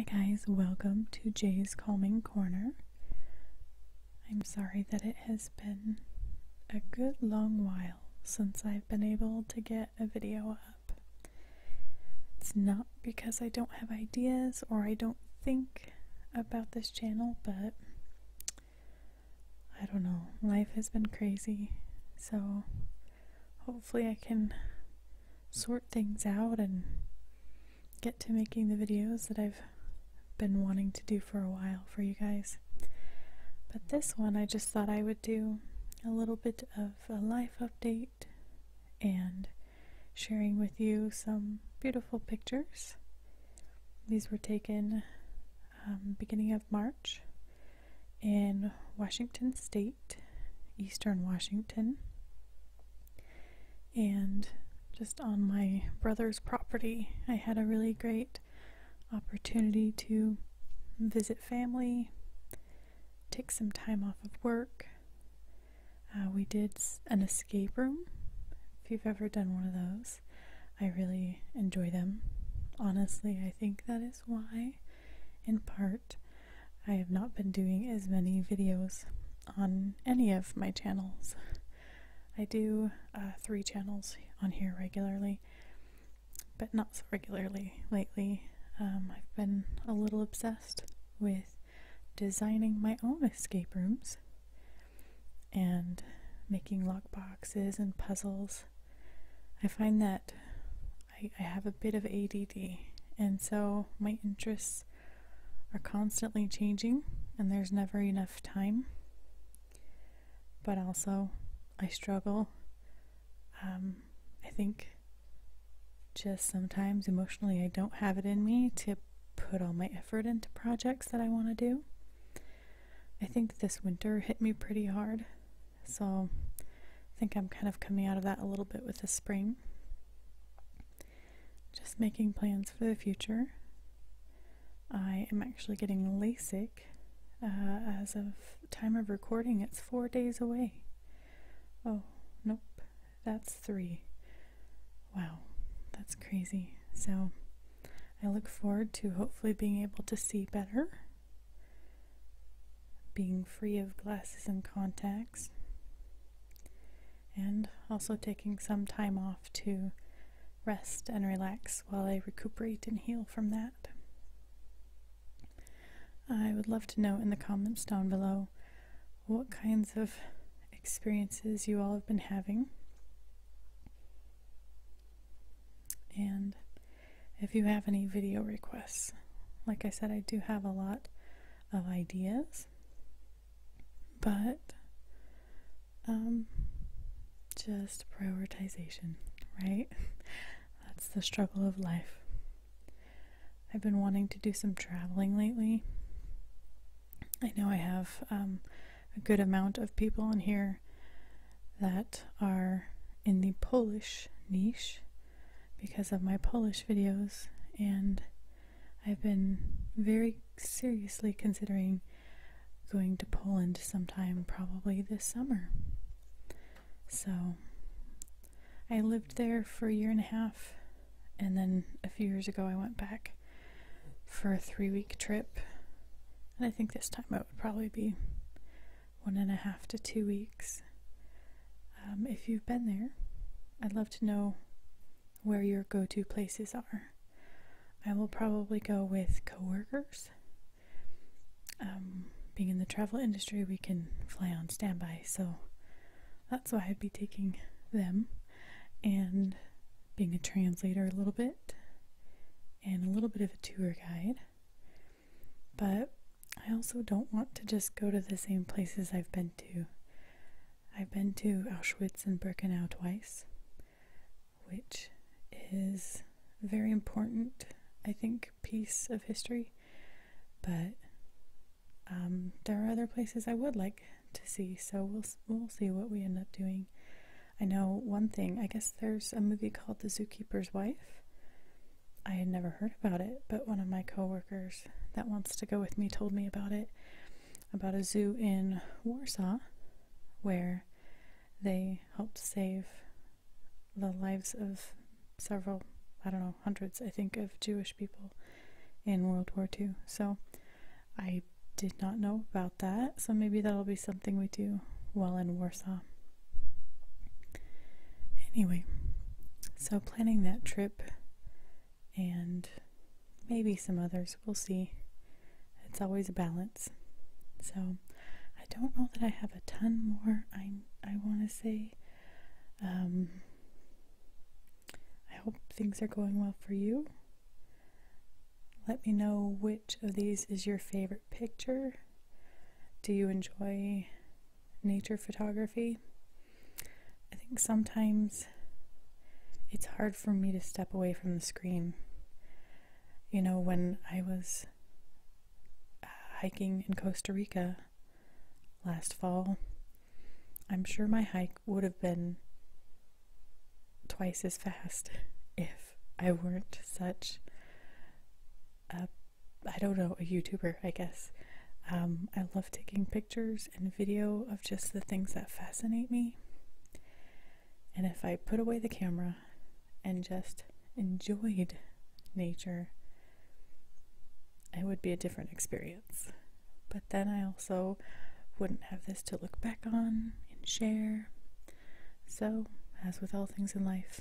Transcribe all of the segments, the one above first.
Hi, guys, welcome to J's Calming Corner. I'm sorry that it has been a good long while since I've been able to get a video up. It's not because I don't have ideas or I don't think about this channel, but I don't know. Life has been crazy, so hopefully I can sort things out and get to making the videos that I've been wanting to do for a while for you guys. But this one I just thought I would do a little bit of a life update and sharing with you some beautiful pictures. These were taken um, beginning of March in Washington State, Eastern Washington, and just on my brother's property. I had a really great opportunity to visit family, take some time off of work. Uh, we did an escape room. If you've ever done one of those, I really enjoy them. Honestly, I think that is why, in part, I have not been doing as many videos on any of my channels. I do uh, three channels on here regularly, but not so regularly lately. Um, I've been a little obsessed with designing my own escape rooms and making lock boxes and puzzles. I find that I, I have a bit of ADD, and so my interests are constantly changing, and there's never enough time. But also, I struggle. Um, I think just sometimes emotionally I don't have it in me to put all my effort into projects that I want to do. I think this winter hit me pretty hard, so I think I'm kind of coming out of that a little bit with the spring. Just making plans for the future. I am actually getting LASIK. Uh, as of time of recording, it's four days away. Oh, nope, that's three. Wow, that's crazy. So I look forward to hopefully being able to see better, being free of glasses and contacts, and also taking some time off to rest and relax while I recuperate and heal from that. I would love to know in the comments down below what kinds of experiences you all have been having. And if you have any video requests, like I said, I do have a lot of ideas, but um, just prioritization, right? That's the struggle of life. I've been wanting to do some traveling lately. I know I have um, a good amount of people in here that are in the Polish niche because of my Polish videos, and I've been very seriously considering going to Poland sometime, probably this summer. So, I lived there for a year and a half, and then a few years ago I went back for a three week trip, and I think this time it would probably be one and a half to two weeks. Um, if you've been there, I'd love to know where your go to places are. I will probably go with coworkers. Um, being in the travel industry, we can fly on standby, so that's why I'd be taking them and being a translator a little bit and a little bit of a tour guide. But I also don't want to just go to the same places I've been to. I've been to Auschwitz and Birkenau twice, which is a very important, I think, piece of history. But um, there are other places I would like to see, so we'll we'll see what we end up doing. I know one thing. I guess there's a movie called The Zookeeper's Wife. I had never heard about it, but one of my coworkers that wants to go with me told me about it. About a zoo in Warsaw where they helped save the lives of several, I don't know, hundreds, I think, of Jewish people in World War II. So I did not know about that. So maybe that'll be something we do while in Warsaw. Anyway, so planning that trip and maybe some others, we'll see. It's always a balance. So I don't know that I have a ton more I I want to say. Um, hope things are going well for you. Let me know which of these is your favorite picture. Do you enjoy nature photography? I think sometimes it's hard for me to step away from the screen. You know, when I was uh, hiking in Costa Rica last fall, I'm sure my hike would have been twice as fast if I weren't such a, I don't know, a YouTuber, I guess. Um, I love taking pictures and video of just the things that fascinate me. And if I put away the camera and just enjoyed nature, it would be a different experience. But then I also wouldn't have this to look back on and share. So, as with all things in life,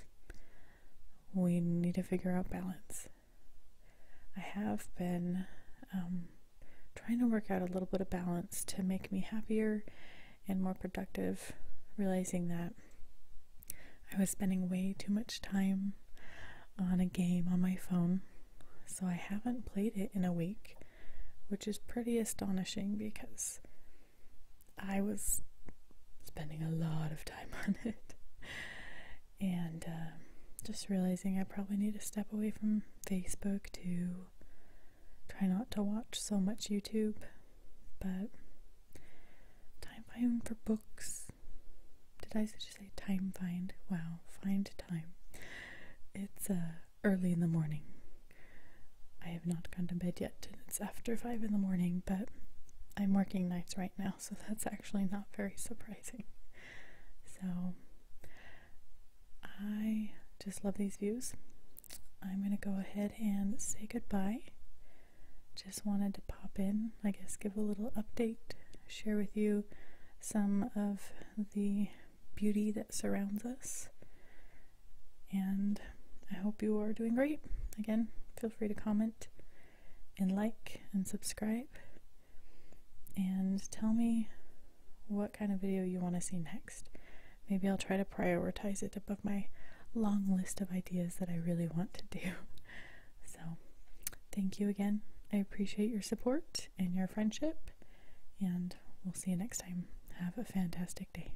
we need to figure out balance. I have been um, trying to work out a little bit of balance to make me happier and more productive, realizing that I was spending way too much time on a game on my phone, so I haven't played it in a week, which is pretty astonishing because I was spending a lot of time on it. And uh, just realizing I probably need to step away from Facebook to try not to watch so much YouTube, but time find for books did I just say time find? Wow, find time. It's uh, early in the morning. I have not gone to bed yet, and it's after five in the morning, but I'm working nights right now, so that's actually not very surprising. So, just love these views. I'm going to go ahead and say goodbye. Just wanted to pop in, I guess, give a little update, share with you some of the beauty that surrounds us. And I hope you are doing great. Again, feel free to comment and like and subscribe. And tell me what kind of video you want to see next. Maybe I'll try to prioritize it above my long list of ideas that I really want to do. So, thank you again. I appreciate your support and your friendship, and we'll see you next time. Have a fantastic day.